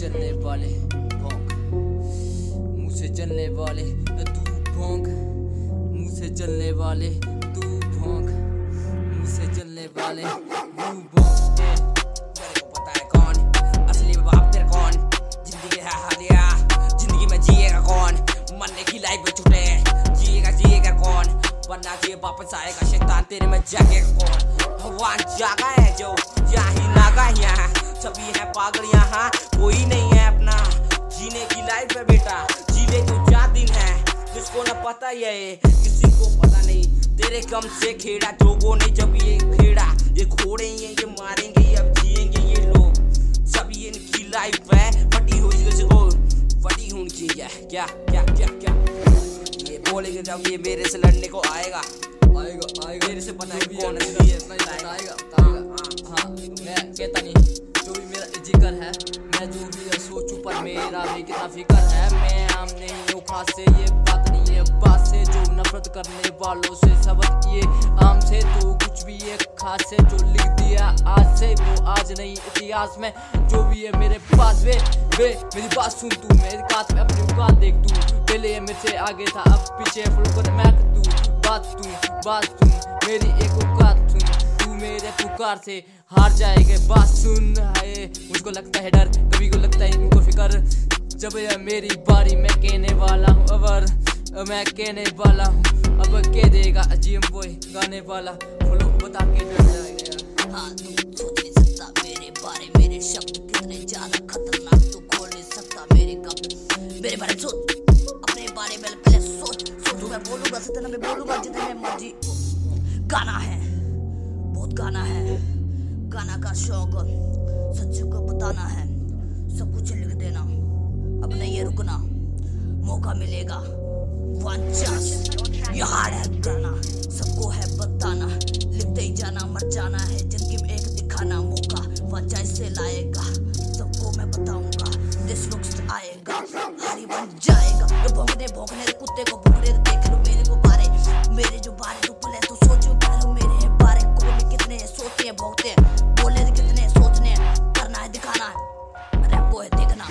भौंक। मुँह से चलने वाले तू भौंक। मुँह से चलने वाले तू भौंक। मुँह से चलने वाले तू भौंक। वापस आएगा, शैतान तेरे में जागेगा कौन? भगवान जागा है जो, यहाँ ही नागा यहाँ पागल यहाँ। कोई नहीं है अपना। जीने की लाइफ है बेटा। जीने तो चार दिन है। जिसको न पता ये किसी को पता नहीं। तेरे कम से खेड़ा जोगो नहीं जब ये खेड़ा ये घोड़े ही हैं ये मारेंगे अब जिएँगे ये लोग। सभी इनकी लाइफ है। फटी हुई फटी हुई की है। क्या क्या क्या क्या? ये बोलेंगे जब ये मेरे से लड़ने को आएगा। आएगा आएगा। मेरे से पता है कौन है, असली इतना ही आएगा बताएगा हाँ। मैं कहता नहीं। ज़िक्र है। मैं जो भी सोचूं, पर मेरा भी कितना फ़िक्र है। मैं आम नहीं हूँ, खास से ये बात नहीं है। बात से जो नफरत करने वालों से सबक ये आम से तो कुछ भी ये खास से जो लिख दिया आज से वो आज नहीं। इतिहास में जो भी है मेरे पास, वे वे, मेरी बात सुन तू, मेरी बात में अपनी औकात देख तू। पहले मेरे से आगे था, अब पीछे फुल कर मैं तू बात तू बात सुन, मेरी एक तू पुकार से हार जाएगा। बात सुन है, मुझको लगता है डर, कभी को लगता है इनको फिकर। जब ये मेरी बारी, मैं कहने वाला हूँ, अवर, मैं कहने वाला हूँ, अब कह देगा अजीम बॉय गाने वाला। बोलो बता के डर जाएगा हाँ सोच नहीं सकता मेरे बारे, मेरे शब्द कितने ज़्यादा खतरनाक, तू खोल नहीं सकता मेरे कब मेरे बारे सोच, अपने बारे में पहले सोच मैं बोलूँगा, जितना मैं बोलूँगा मर्ज़ी गाना है। गाना है। गाना का शौक सच्चू को बताना है। सब कुछ लिख देना। अब नहीं ये रुकना। मौका मिलेगा। वन चांस यहाँ है गाना सबको है बताना। लिखते ही जाना मर जाना है। ज़िंदगी में एक दिखाना। मौका। वन चांस से लाएगा बोले थे कितने, सोचने। करना है, दिखाना है। रैप को है, देखना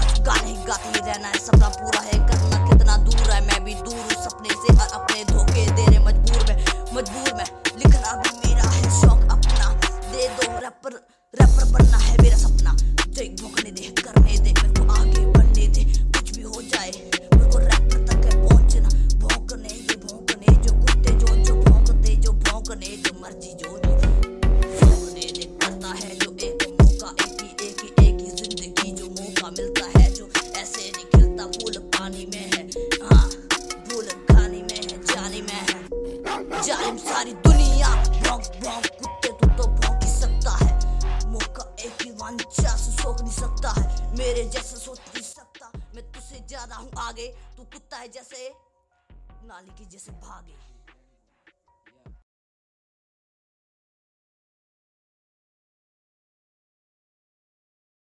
आज गाने ही गाते ही रहना है, सपना पूरा है। करना कितना दूर है, मैं भी दूर हूँ सपने से और अपने धोखे देने मजबूर में मजबूर में। लिखना भी मेरा है शौक अपना। दे दो रैपर रैपर बनना है मेरा सपना। जय भोंकने दे, करने दे, मेरे को आगे बढ़ने दे। कुछ भी हो जाए, मेरे को रैपर तक है पहुँचना। भौंकने ये भौंकने जो कुत्ते जो जो भौंकते जो भौंकने जो मर्ज़ी जो जो करता है, जो एक मौका, एक ही एक ही एक ही ज़िंदगी जो मौका मिलता है, जो ऐसे नहीं खिलता, फूल पानी में है। हाँ फूल खानी में है, जानी में है। जालिम सारी दुनिया, भौंक भौंक, कुत्ते तू तो भौंक ही सकता है। मौका एक ही वांछा, से सोच नहीं सकता है। मेरे जैसे सोच नहीं सकता, मैं तुझसे ज़्यादा हूँ आगे, तू कुत्ता है जैसे, नाली की जैसे भागे।